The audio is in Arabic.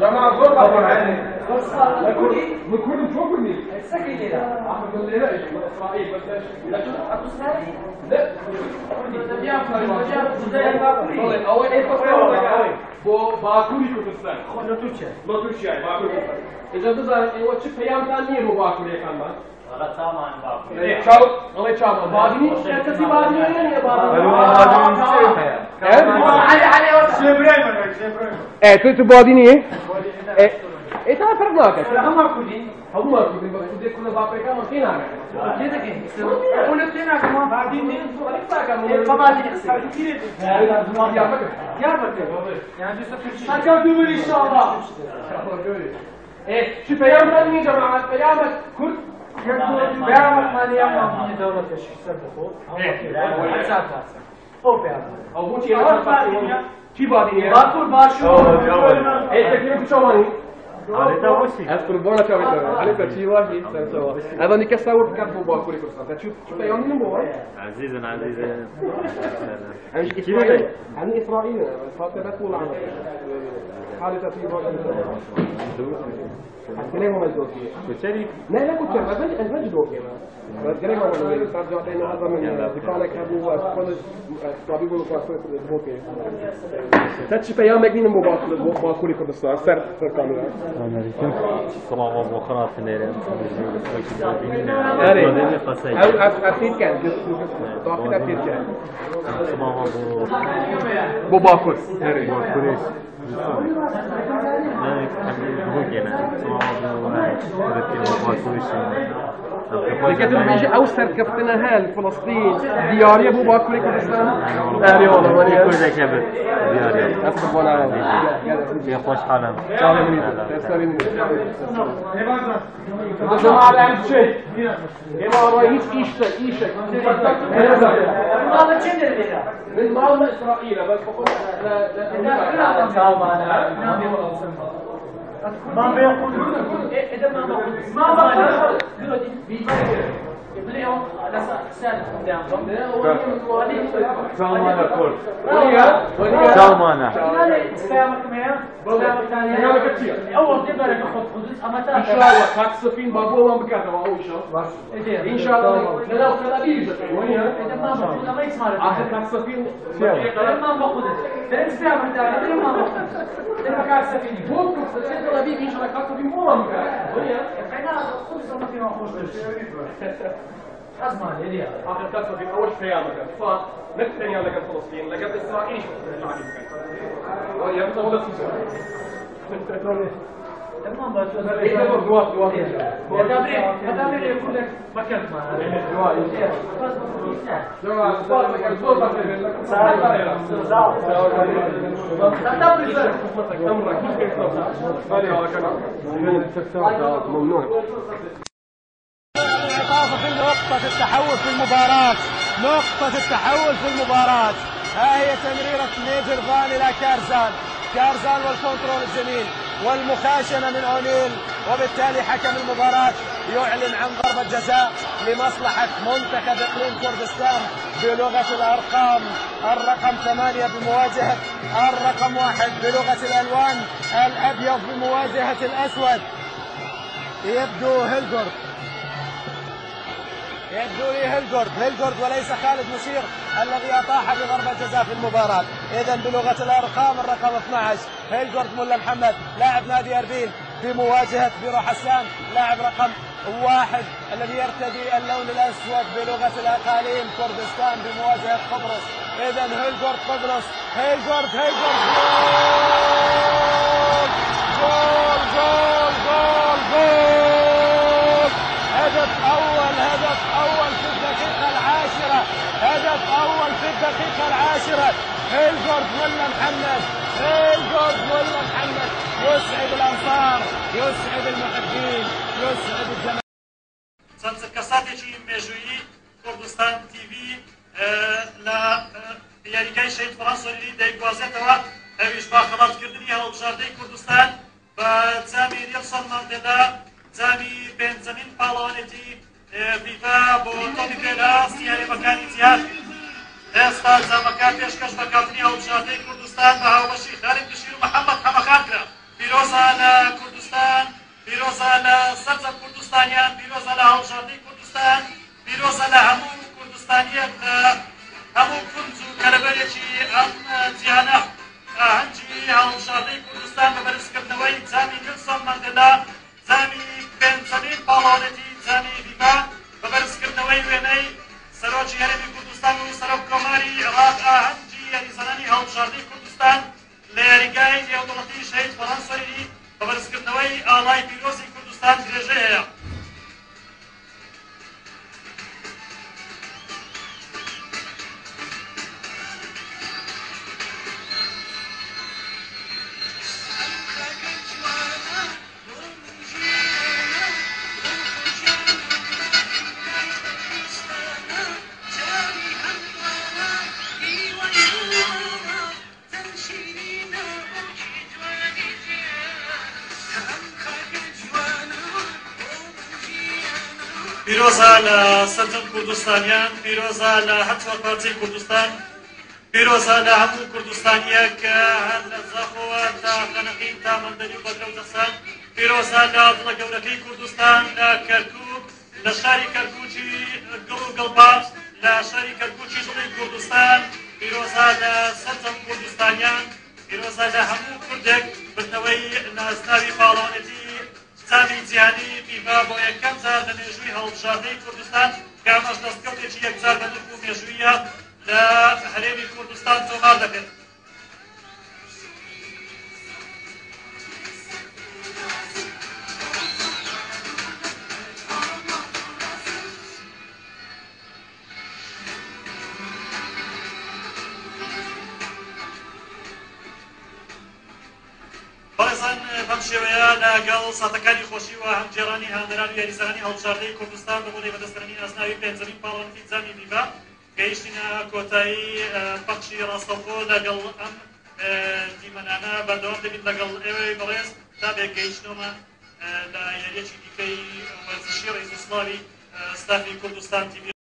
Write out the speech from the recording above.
جماعة بكل شو كني السكي ليلة أحمد الليلة اسرائيل بس لا أبو سهري لا. طيب اول إيه تصور بو باكوري كردستان لوتوچه لوتوش يعني باكوري كردستان اذا بزار أيوه چه پیام تان نیه بو E, to je to bola dinije? E, e to je prv nokat. Amma kudi? Amma kudi, pa kudi kuna bapa je kamo sina ga. Gdje da ke? Kuna sina ga, ma dinije, pa ga mu. Pa ba dinije se. Yar bakın. Yar bakın. Yani cüse Türkçe. Sakal dümür inşallah. İnşallah görür. E, şu peygamber niye cemaat? Peygamber kurt Peygamber maliyan mabini devlet yaşıyor. Sen de bu. Evet. Hadi sen Opera. Au avut ceilalți în patrimoniu. Chi va din el? Basul Bașu. Efectiv cu ciomănii. سوا ادا نیکه ساور کرد بو باکوری کرد تا چو چو پیام نیم بو عزیزا عزیزا همش اسرائیل هني اسرائيل فاطمه عنه حالي تا في گرے ہو دوکی کچری لا لا كنت ما بنج البنج دوکی ما دوکی صار جو عندنا هذا من ذكالك ابو كل طبيب القاسم دوکی تاتش پیام مگین مو باکوری کرد سر سر Aleyküm. Selam az bakar afinerim. Ari. Afirken. Dahil afirken. Selam az Bu Bakur. Ari. Bakur es. Ben kendi bu gene. Selam az bu. Öğretmenim Bakur esim. بيجي أو سركفتنا هال فلسطين دياريا بو باكوري كردستان اري والله كل ولي ذا كبر دياري اصبر وأنا في خوش مني تسلمي مني ده جماعة اللي عند شيء ايشتا هذا كم ليلة من مال اسرائيل بس بقول لا لا ما بيقولون اذا ما بقول ما بقول يبليهم على سنة قدامهم سلمان وليا سلمان تفاهمك معي تفاهمك ثاني اول تقدر ياخذ قدس اما ان شاء الله خاك سفين بابو ما بكاته ما هو ان شاء الله لا لا لا بيجي وين اذا ما بقول ما يسمع اخر خاك سفين ما بقول اذا تفاهمك ثاني اذا ما بقول اذا كان سفيني بوك لا بيجي ان شاء الله خاك سفين مو ما بكاته وين إحنا خلص ما فينا خوش أزمان يا اخر خاك سفين اول شيء عملك ف نكتني على قبل فلسطين لقبل اسرائيل ويا بس ولا سيسا تمام بس إيه ده جوات جوات هتعمل هتعمل يقول لك ما جماعة صوتك الصوت ممنوع إضافة نقطة التحول في المباراة. نقطة التحول في المباراة. ها هي تمريرة نيجر فان إلى كارزان كارزان والكنترول الجميل. والمخاشنة من أونيل. وبالتالي حكم المباراة يعلن عن ضربة جزاء لمصلحة منتخب إقليم كردستان بلغة الأرقام. الرقم ثمانية بمواجهة. الرقم واحد بلغة الألوان. الأبيض بمواجهة الأسود. يبدو هيلجورد يبدو لي هيلجورد هيلجورد وليس خالد مشير الذي أطاح بضربة جزاء في المباراة. اذا بلغة الأرقام الرقم 12 هيلجورد ملا محمد لاعب نادي أربيل بمواجهة بيرو حسان لاعب رقم واحد الذي يرتدي اللون الأسود بلغة الأقاليم كردستان بمواجهة قبرص. اذا هيلجورد قبرص. هيلجورد هيلجورد جول! جول! يسعد المحبين يسعد الجماهير چەند کەساتێکی مێژویی کوردستان تیV لە دیاریگای شید فڕانسۆری دەیگوازێتەوە. ئەویش با خەڵاتکردنی هەڵبژاردەی کوردستان بە جامی نیلسۆن ماندێدا جامی پێنجەمین پاڵەوانێتی فیفا بۆ تۆمی پێدا سیارێمەکانی جیهات ئێستا جامەکە پێشکەش بەکاتنی هەڵبژاردەی کوردستان بە هاوبەشی خالد بشیر و محەممەد حەمەخان کرا. لە سەرجە کوردستانیان پیرۆزە لە هەڵبژاردەی کوردستان پیرۆزە لە هەموو کوردستانیەک لە هەموو کونج و کەلەبەرێکی ئەم جیانە هەنجی هەڵبژاردەی کوردستان بە بەرزکردنەوەی جامی نلسۆن مەندەلا جامی پێنجەمین پاڵاوەتی جامی دیبا بە بەرزکردنەوەی وێنەی سەرۆکی هەرێمی کوردستان و سەرۆک کۆماری عێراق ئاهەنگی یاریزانانی هەڵبژاردەی کوردستان لە یاریگای نێودەوڵەتی شەهید فەڕەن سەریری بە بەرزکردنەوەی ئاڵای پیرۆزی Sadece پیرۆزە لە سەرجەم کوردستانیان پیرۆزە لە هەچوە پارچەی کوردستان پیرۆزە لە هەموو کوردستانیە کە هەر لە زەخەوە تا خەنەقین تا مەندەری و بەدرە و دەسان پیرۆزە لە دڵە گەورەکەی کوردستان لە کەرکوب لە شاری کەرکوچی گڵ و گڵپاس لە شاری کەرکوچی دڵی کوردستان پیرۆزە لە سەرجەم کوردستانیان پیرۆزە لە هەموو کوردێک بردنەوەی ناسناوی پاڵۆنەتی سامی جیهانی فیفا بۆ یەکەم جار لە مێژووی هەڵبژاردەی کوردستان کامەش دەستکەوتێکی یەکجار بە نرخ و مێژوویە لە هەرێمی کوردستان شێوەیە لەگەڵ ساتەکانی خۆشی و هەمجێرانی هەندران یاریزانی هەڵچاردەی کوردستان بەبوونی بەدەسترانی ئەسناوی پێنجین پاڵەتی زانی دیبا گەیشتینە کۆتایی پەخشی ڕاستەخۆ لەگەڵ ئەم دیمەانە بەدەوام دەبیت لەگەڵ ئێوەی بەڕێز تا بێگەیشتۆمە لە یاریەکی دیکەی وەرزشی ڕێزسلاوی ستافی کوردستان تیبی